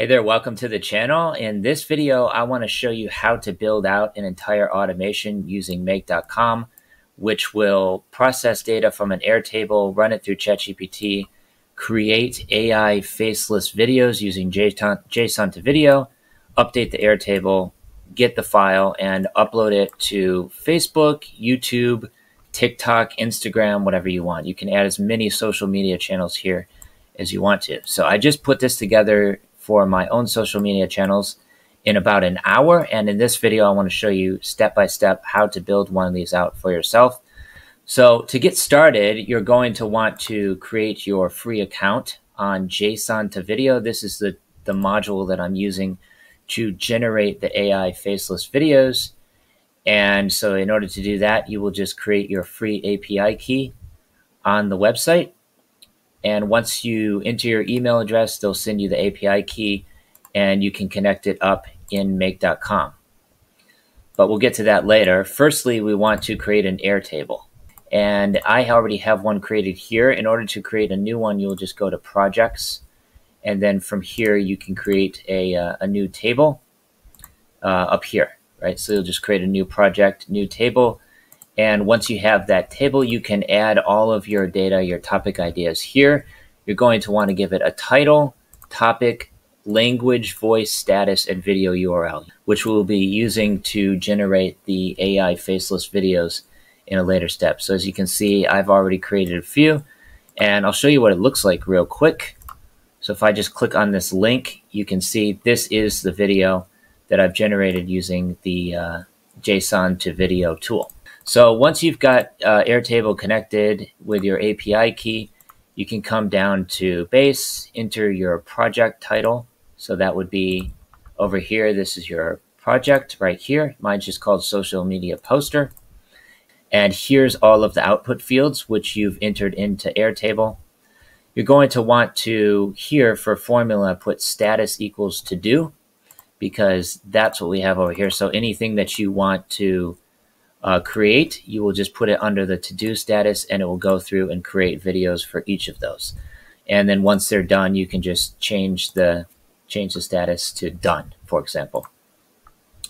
Hey there, welcome to the channel. In this video, I want to show you how to build out an entire automation using make.com, which will process data from an Airtable, run it through ChatGPT, create AI faceless videos using JSON, JSON to video, update the Airtable, get the file, and upload it to Facebook, YouTube, TikTok, Instagram, whatever you want. You can add as many social media channels here as you want to. So I just put this together for my own social media channels in about an hour. And in this video, I want to show you step by step how to build one of these out for yourself. So to get started, you're going to want to create your free account on JSON to video. This is the, the module that I'm using to generate the AI faceless videos. And so in order to do that, you will just create your free API key on the website. And once you enter your email address, they'll send you the API key and you can connect it up in make.com. But we'll get to that later. Firstly, we want to create an Airtable. And I already have one created here. In order to create a new one, you'll just go to projects. And then from here, you can create a, uh, a new table uh, up here, right? So you'll just create a new project, new table and once you have that table, you can add all of your data, your topic ideas here. You're going to want to give it a title, topic, language, voice, status, and video URL, which we'll be using to generate the AI faceless videos in a later step. So as you can see, I've already created a few, and I'll show you what it looks like real quick. So if I just click on this link, you can see this is the video that I've generated using the uh, JSON to video tool. So once you've got uh, Airtable connected with your API key, you can come down to base, enter your project title. So that would be over here. This is your project right here. Mine's just called social media poster. And here's all of the output fields, which you've entered into Airtable. You're going to want to here for formula put status equals to do because that's what we have over here. So anything that you want to uh, create, you will just put it under the to-do status and it will go through and create videos for each of those. And then once they're done, you can just change the change the status to done, for example.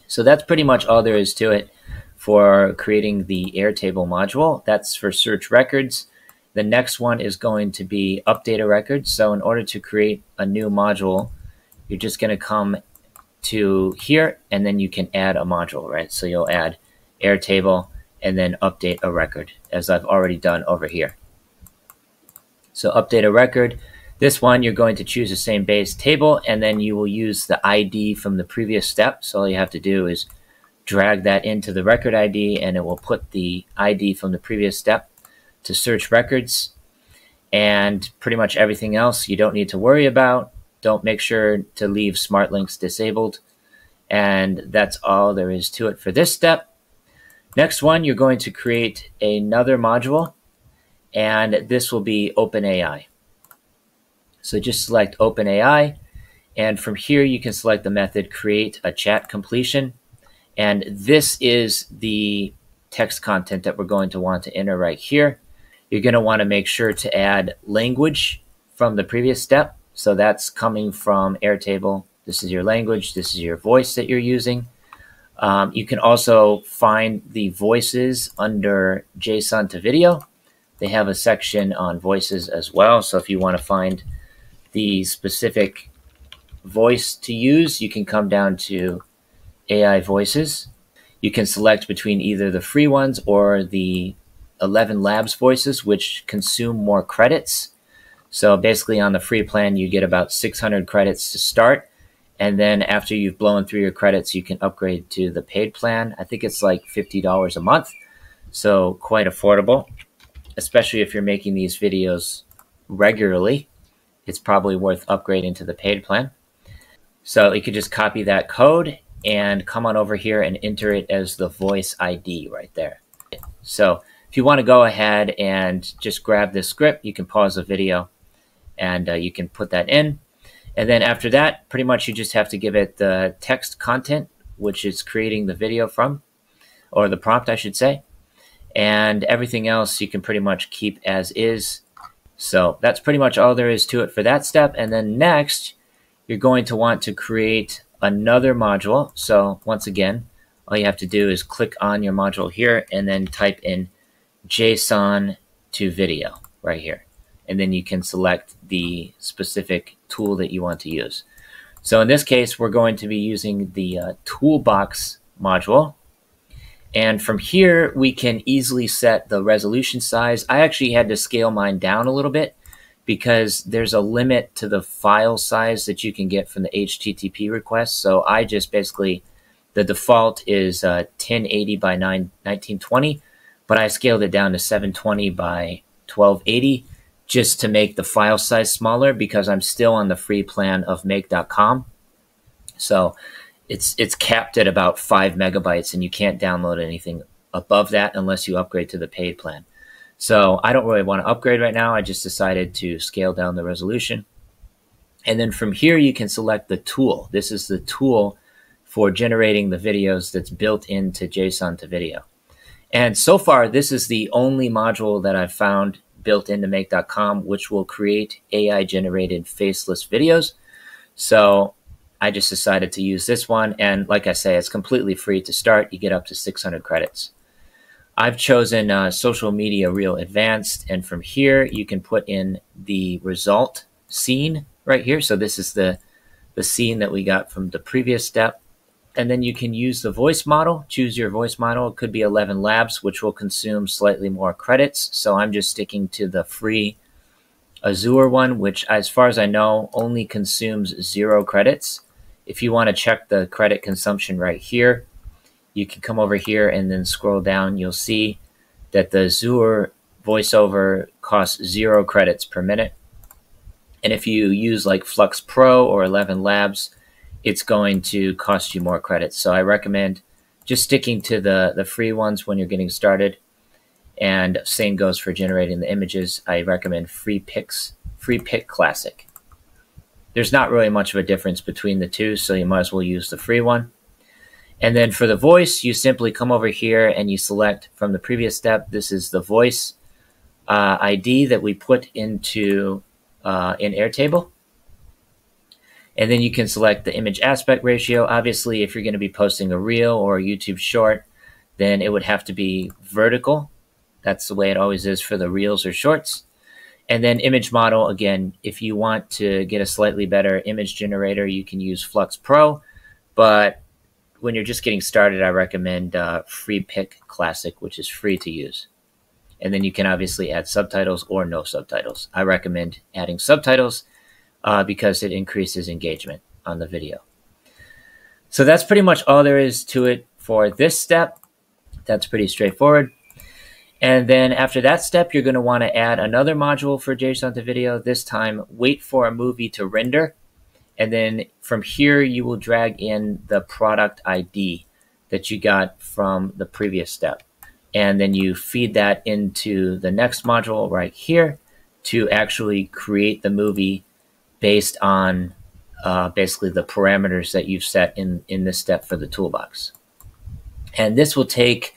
So that's pretty much all there is to it for creating the Airtable module. That's for search records. The next one is going to be update a record. So in order to create a new module, you're just going to come to here and then you can add a module, right? So you'll add Airtable, and then update a record as I've already done over here. So update a record. This one, you're going to choose the same base table, and then you will use the ID from the previous step. So all you have to do is drag that into the record ID, and it will put the ID from the previous step to search records. And pretty much everything else you don't need to worry about. Don't make sure to leave smart links disabled. And that's all there is to it for this step. Next one, you're going to create another module, and this will be OpenAI. So just select OpenAI, and from here you can select the method create a chat completion. And this is the text content that we're going to want to enter right here. You're going to want to make sure to add language from the previous step. So that's coming from Airtable. This is your language. This is your voice that you're using. Um, you can also find the voices under JSON to video. They have a section on voices as well. So if you want to find the specific voice to use, you can come down to AI voices. You can select between either the free ones or the 11 Labs voices, which consume more credits. So basically, on the free plan, you get about 600 credits to start and then after you've blown through your credits, you can upgrade to the paid plan. I think it's like $50 a month. So quite affordable, especially if you're making these videos regularly. It's probably worth upgrading to the paid plan. So you could just copy that code and come on over here and enter it as the voice ID right there. So if you want to go ahead and just grab this script, you can pause the video and uh, you can put that in. And then after that, pretty much you just have to give it the text content, which is creating the video from, or the prompt, I should say. And everything else you can pretty much keep as is. So that's pretty much all there is to it for that step. And then next, you're going to want to create another module. So once again, all you have to do is click on your module here and then type in JSON to video right here. And then you can select the specific tool that you want to use. So in this case, we're going to be using the uh, toolbox module. And from here, we can easily set the resolution size. I actually had to scale mine down a little bit because there's a limit to the file size that you can get from the HTTP request. So I just basically, the default is uh, 1080 by 9, 1920, but I scaled it down to 720 by 1280 just to make the file size smaller because I'm still on the free plan of make.com. So it's it's capped at about five megabytes and you can't download anything above that unless you upgrade to the paid plan. So I don't really want to upgrade right now. I just decided to scale down the resolution. And then from here, you can select the tool. This is the tool for generating the videos that's built into JSON to video. And so far, this is the only module that I've found built into make.com, which will create AI generated faceless videos. So I just decided to use this one. And like I say, it's completely free to start. You get up to 600 credits. I've chosen uh, Social Media Reel Advanced, and from here you can put in the result scene right here. So this is the, the scene that we got from the previous step. And then you can use the voice model, choose your voice model. It could be 11 labs, which will consume slightly more credits. So I'm just sticking to the free Azure one, which as far as I know, only consumes zero credits. If you want to check the credit consumption right here, you can come over here and then scroll down. You'll see that the Azure voiceover costs zero credits per minute. And if you use like Flux Pro or 11 Labs, it's going to cost you more credits. So I recommend just sticking to the, the free ones when you're getting started. And same goes for generating the images. I recommend Free Picks, Freepik Classic. There's not really much of a difference between the two, so you might as well use the free one. And then for the voice, you simply come over here and you select from the previous step. This is the voice uh, ID that we put into uh, in Airtable. And then you can select the image aspect ratio. Obviously, if you're going to be posting a reel or a YouTube short, then it would have to be vertical. That's the way it always is for the reels or shorts. And then image model, again, if you want to get a slightly better image generator, you can use Flux Pro. But when you're just getting started, I recommend uh, Freepik Classic, which is free to use. And then you can obviously add subtitles or no subtitles. I recommend adding subtitles uh, because it increases engagement on the video. So that's pretty much all there is to it for this step. That's pretty straightforward. And then after that step, you're going to want to add another module for JSON to video. This time, wait for a movie to render and then from here, you will drag in the product ID that you got from the previous step. And then you feed that into the next module right here to actually create the movie based on uh, basically the parameters that you've set in, in this step for the toolbox. And this will take,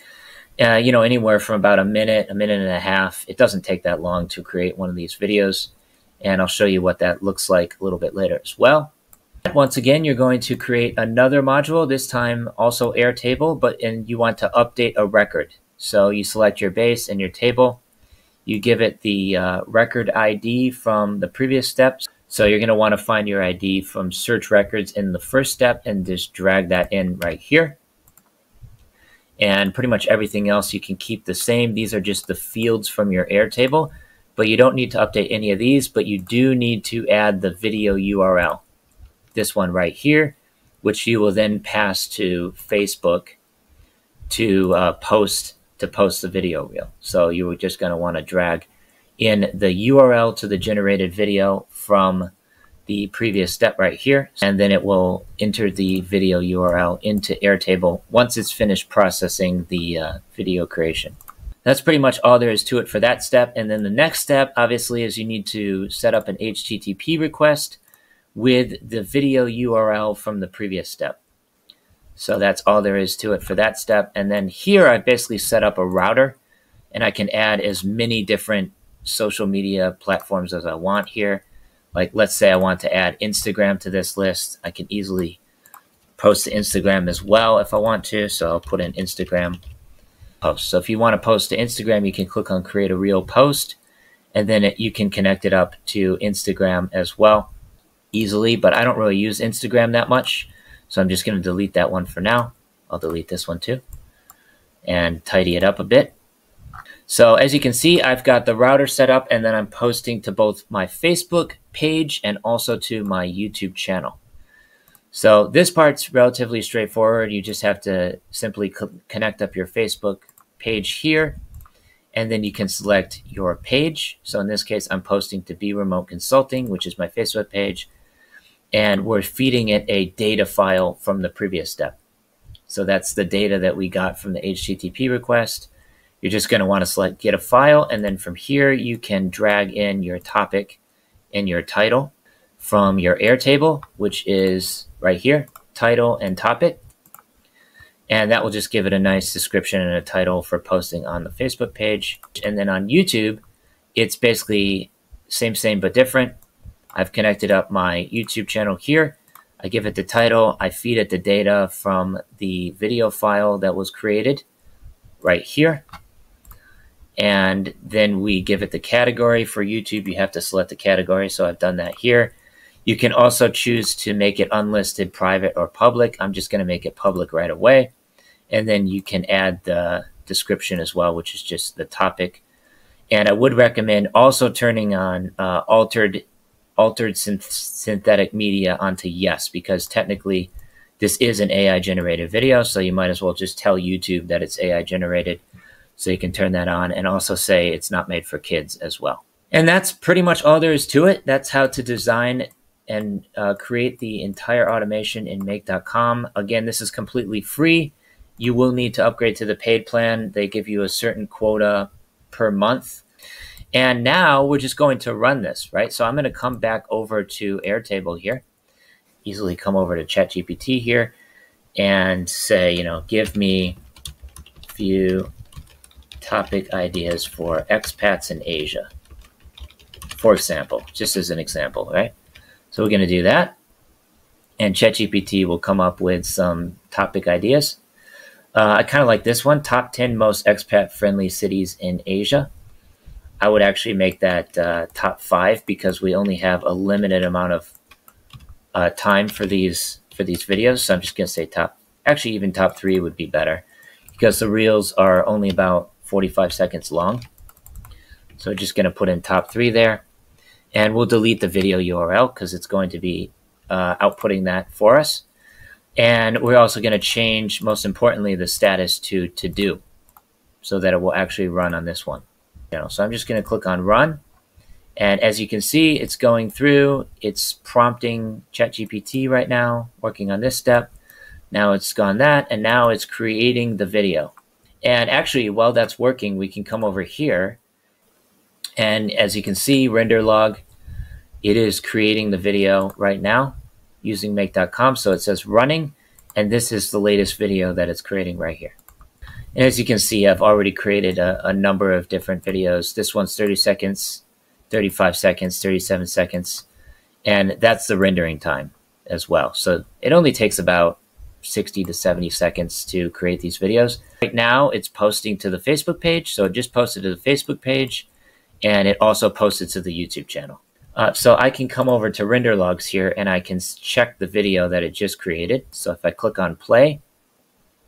uh, you know, anywhere from about a minute, a minute and a half. It doesn't take that long to create one of these videos. And I'll show you what that looks like a little bit later as well. Once again, you're going to create another module, this time also Airtable, but and you want to update a record. So you select your base and your table. You give it the uh, record ID from the previous steps. So you're going to want to find your ID from search records in the first step and just drag that in right here. And pretty much everything else you can keep the same. These are just the fields from your Airtable, but you don't need to update any of these, but you do need to add the video URL this one right here, which you will then pass to Facebook to uh, post to post the video reel. So you are just going to want to drag in the URL to the generated video from the previous step right here, and then it will enter the video URL into Airtable once it's finished processing the uh, video creation. That's pretty much all there is to it for that step. And then the next step, obviously, is you need to set up an HTTP request with the video URL from the previous step. So that's all there is to it for that step. And then here I basically set up a router and I can add as many different social media platforms as I want here. Like, let's say I want to add Instagram to this list. I can easily post to Instagram as well if I want to. So I'll put in Instagram post. So if you want to post to Instagram, you can click on create a reel post and then it, you can connect it up to Instagram as well easily. But I don't really use Instagram that much. So I'm just going to delete that one for now. I'll delete this one too and tidy it up a bit. So as you can see, I've got the router set up and then I'm posting to both my Facebook page and also to my YouTube channel. So this part's relatively straightforward. You just have to simply co connect up your Facebook page here and then you can select your page. So in this case, I'm posting to Be Remote Consulting, which is my Facebook page, and we're feeding it a data file from the previous step. So that's the data that we got from the HTTP request. You're just going to want to select get a file, and then from here you can drag in your topic and your title from your Airtable, which is right here, title and topic. And that will just give it a nice description and a title for posting on the Facebook page. And then on YouTube, it's basically same, same, but different. I've connected up my YouTube channel here. I give it the title. I feed it the data from the video file that was created right here. And then we give it the category for YouTube. You have to select the category. So I've done that here. You can also choose to make it unlisted, private, or public. I'm just going to make it public right away. And then you can add the description as well, which is just the topic. And I would recommend also turning on uh, altered altered synth synthetic media onto yes, because technically this is an AI generated video. So you might as well just tell YouTube that it's AI generated. So you can turn that on and also say it's not made for kids as well. And that's pretty much all there is to it. That's how to design and uh, create the entire automation in make.com. Again, this is completely free. You will need to upgrade to the paid plan. They give you a certain quota per month. And now we're just going to run this, right? So I'm going to come back over to Airtable here, easily come over to ChatGPT here and say, you know, give me a few topic ideas for expats in Asia, for example, just as an example, right? So we're going to do that. And ChatGPT will come up with some topic ideas. Uh, I kind of like this one top 10 most expat friendly cities in Asia. I would actually make that uh, top five because we only have a limited amount of uh, time for these for these videos. So I'm just going to say top, actually even top three would be better because the reels are only about 45 seconds long. So just going to put in top three there and we'll delete the video URL because it's going to be uh, outputting that for us. And we're also going to change, most importantly, the status to to do so that it will actually run on this one. So I'm just going to click on run. And as you can see, it's going through, it's prompting ChatGPT right now, working on this step. Now it's gone that, and now it's creating the video. And actually, while that's working, we can come over here and as you can see, render log, it is creating the video right now using make.com. So it says running, and this is the latest video that it's creating right here. And as you can see, I've already created a, a number of different videos. This one's 30 seconds, 35 seconds, 37 seconds, and that's the rendering time as well. So it only takes about 60 to 70 seconds to create these videos. Right now, it's posting to the Facebook page. So it just posted to the Facebook page and it also posted to the YouTube channel. Uh, so I can come over to render logs here and I can check the video that it just created. So if I click on play,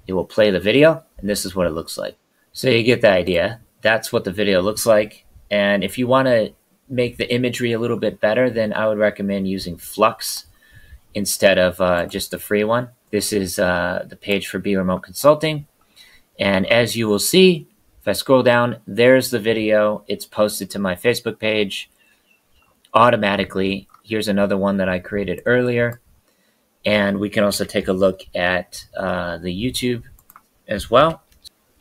it will play the video and this is what it looks like. So you get the idea. That's what the video looks like. And if you want to make the imagery a little bit better, then I would recommend using Flux instead of uh, just the free one. This is uh, the page for Be Remote Consulting. And as you will see, if I scroll down, there's the video. It's posted to my Facebook page automatically. Here's another one that I created earlier. And we can also take a look at uh, the YouTube as well.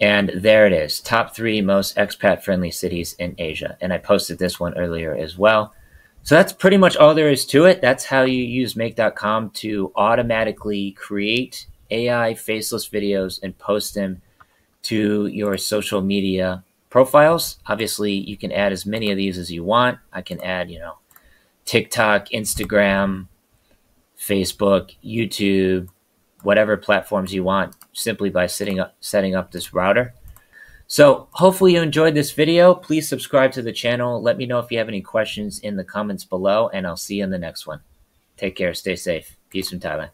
And there it is, top three most expat-friendly cities in Asia. And I posted this one earlier as well. So that's pretty much all there is to it. That's how you use make.com to automatically create AI faceless videos and post them to your social media profiles. Obviously, you can add as many of these as you want. I can add, you know, TikTok, Instagram, Facebook, YouTube, whatever platforms you want simply by setting up, setting up this router. So hopefully you enjoyed this video. Please subscribe to the channel. Let me know if you have any questions in the comments below, and I'll see you in the next one. Take care. Stay safe. Peace from Thailand.